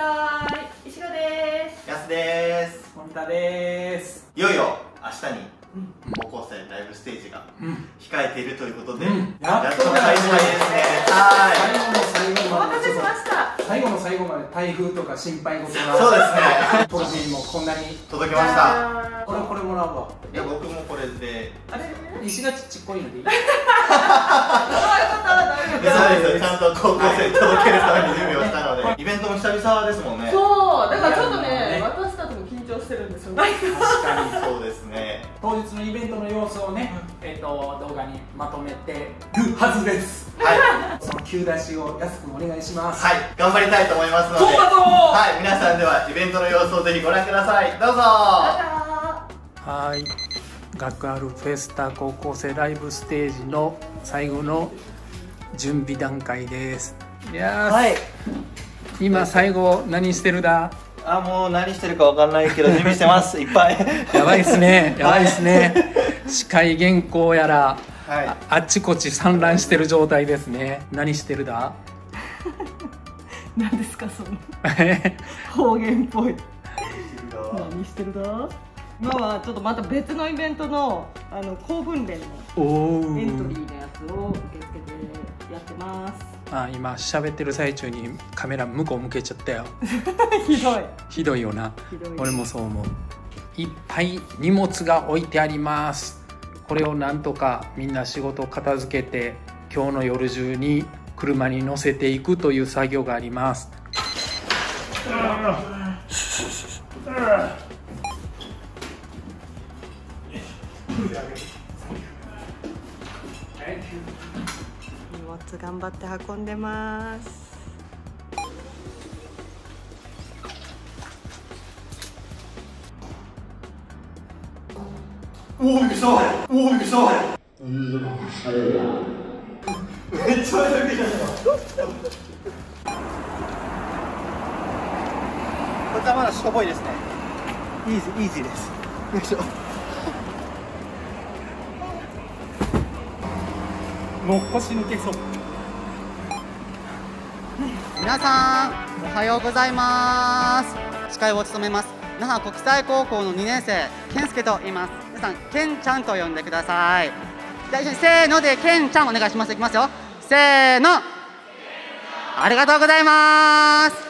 たい石川です。やすです。本田です。いよいよ明日に高校生ライブステージが控えているということで、うん。やっと開催ですね。最は後の最後までお待たせしました最後の最後まで台風とか心配事いが。そうですね。トロフィーもこんなに。届きました。あこれこれもらうわ。いや僕もこれで。あれ？石がちっこいので そうですよ。ちゃんと高校生に届けるために準備をしたので。イベントも久々ですもんね。そうだからちょっとねね。私たちも緊張してるんですよね。確かにそうですね。当日のイベントの様子をね、えっと動画にまとめてるはずです。はい。その急出しを安くお願いします。はい。頑張りたいと思いますので。そうだぞはい。皆さんではイベントの様子をぜひご覧ください。どうぞ。はい。学あるフェスタ高校生ライブステージの最後の準備段階です。いやー、はい。今最後何してるだ？あもう何してるかわかんないけど準備してます。いっぱい。やばいっすね。やばいっすね 司会原稿やらはい。ああっちこっち散乱してる状態ですね。何してるだ？何ですかその。方言っぽい。何してるだ？今はちょっとまた別のイベントのあの高分連のエントリーのやつを受け付けてやってます。あ今喋ってる最中にカメラ向こう向けちゃったよ。ひどい。ひどいよな。ひどい。俺もそう思う。いっぱい荷物が置いてありますこれをなんとかみんな仕事片付けて今日の夜中に車に乗せていくという作業があります。荷物頑張って運んでます。おおびっくりした。おおびっくりした。めっちゃびっくりした。こちらまだしょぼいですねイージーイージーですよいしょもう腰抜けそう皆さんおはようございます司会を務めます那覇国際高校の2年生健介と言います皆さんケンちゃんと呼んでください。じゃあ一緒にせーのでケンちゃんお願いします。いきますよ。せーの。ありがとうございます。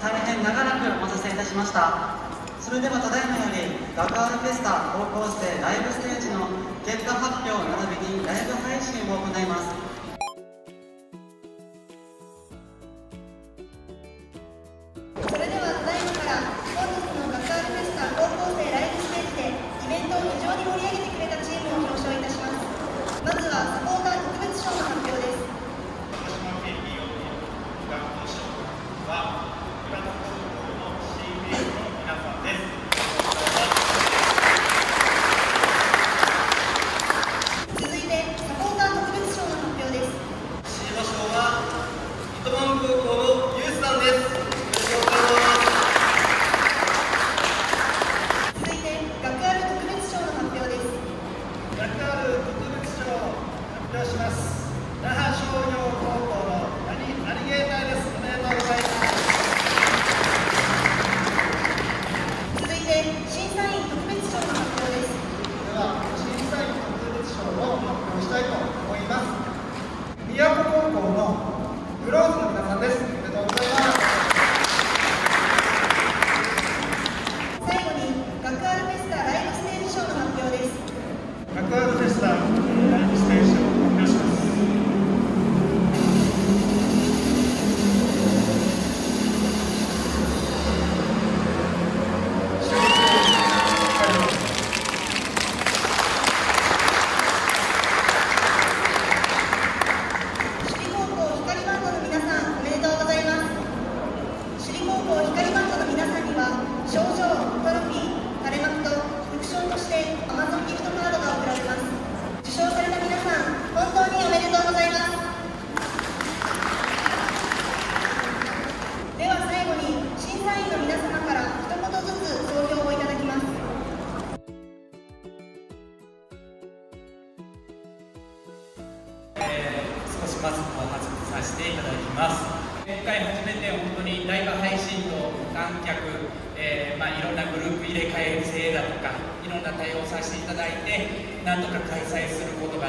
大変長らくお待たせいたしました。それではただいまよりガクアルフェスタ高校生ライブステージの結果発表並びにライブ配信を行います。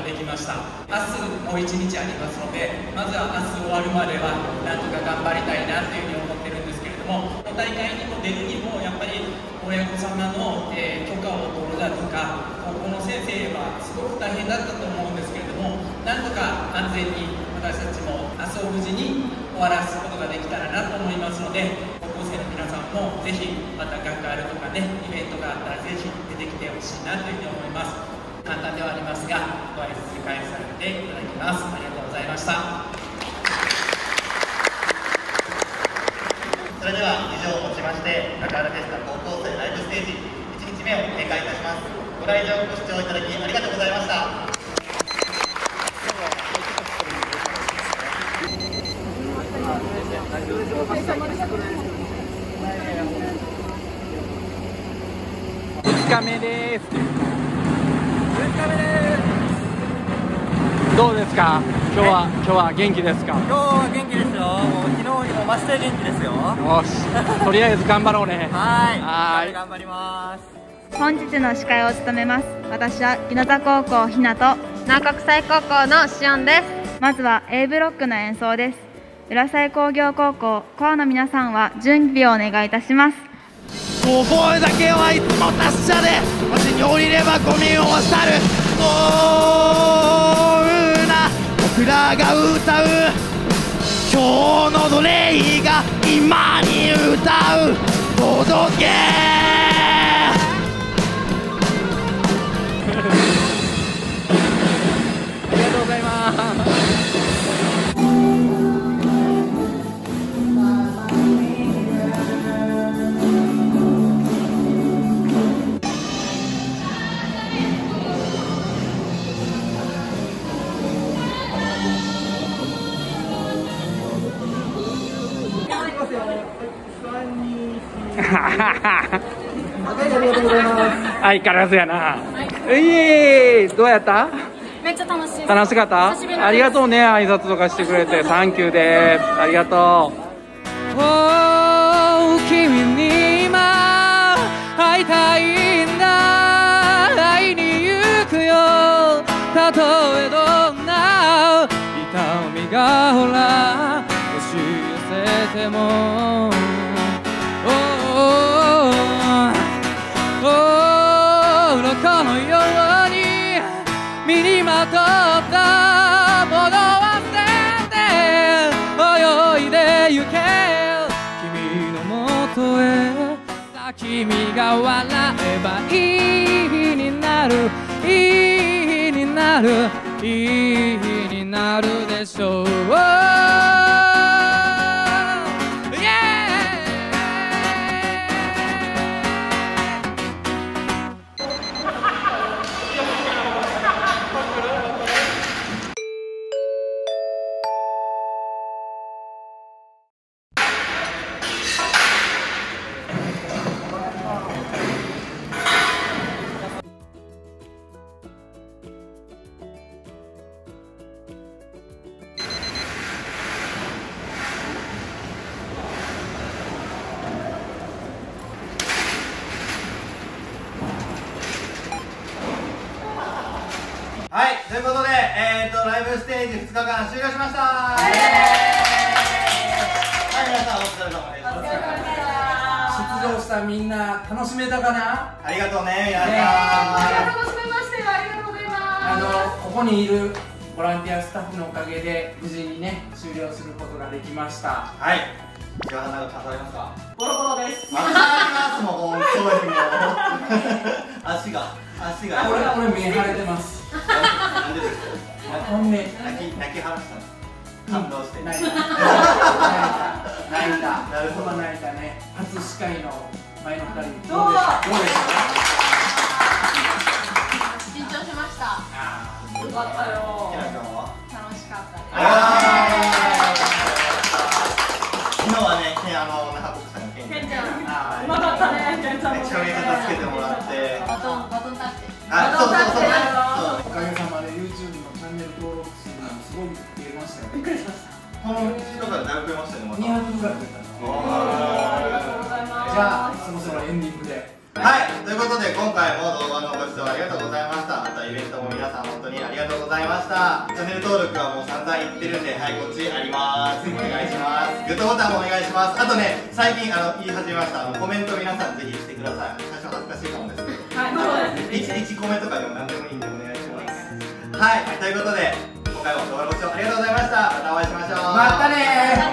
ができました。明日もう一日ありますのでまずは明日終わるまではなんとか頑張りたいなというふうに思ってるんですけれどもこの大会にも出るにもやっぱり親御様の、えー許可を取るだとか高校の先生はすごく大変だったと思うんですけれどもなんとか安全に私たちも明日を無事に終わらすことができたらなと思いますので高校生の皆さんもぜひまた学科あるとかねイベントがあったらぜひ出てきてほしいなというふうに思います。簡単ではありますがご挨拶返させていただきます。ありがとうございました。それでは以上をもちましてガクアルフェスタ高校生ライブステージ1日目を閉会いたします。ご来場ご視聴いただきありがとうございました。2日目です。どうですか？今日は、今日は元気ですか？今日は元気ですよ。もう昨日にも増して元気ですよ。よし。とりあえず頑張ろうね。はい。はい。頑張ります。本日の司会を務めます。私は宜野座高校ひなと南国際高校のしおんです。まずは A ブロックの演奏です。浦西工業高校コアの皆さんは準備をお願いいたします。覚えだけはいつも達者で降りればゴミを去る。もうな僕らが歌う。今日の奴隷が今に歌う。届け。相変わらずやな。いえいえ、どうやった？めっちゃ楽しい楽しかった？ありがとうね、挨拶とかしてくれて。サンキューです。ありがとう。君に今会いたいんだ会いに行くよたとえどんな痛みがほら押し寄せてもったもの忘れて泳いでゆけ君のもとへさあ君が笑えばいい日になるいい日になるいい日になるでしょうということで、えー、とライブステージ2日間終了しました。はい皆さんお疲れ様でした。出場したみんな楽しめたかな？ありがとうね皆さん、楽しめましたよ。ありがとうございます。あのここにいるボランティアスタッフのおかげで無事にね終了することができました。はい。一番長く飾りますか？ボロボロです。わかりますもう本当にもう。足が足が。これこれ目腫れてます本音泣き泣き話したんです感動して。泣いた。泣いた。泣いた。なるほど泣いたね。初司会の前の二人。どうどうでした？どうでした？緊張しました。よかったよ。ひなちゃんは楽しかったです。あ昨日はねけんあの那覇国際のケンケンちゃん。うはいまかったねケンちゃんめちゃめちゃ助けてもらって。バトンバトンタッチ。あそうそうそにありがとうございました。チャンネル登録はもう散々言ってるんではいこっちあります。お願いします。グッドボタンもお願いします。あとね最近あの言い始めました。あのコメント皆さんぜひしてください。最初恥ずかしいかもですけど。はい。そうですね 1, 1コメとかでも何でもいいんでお願いします。はい、ということで今回も動画ご視聴ありがとうございました。またお会いしましょう。またねー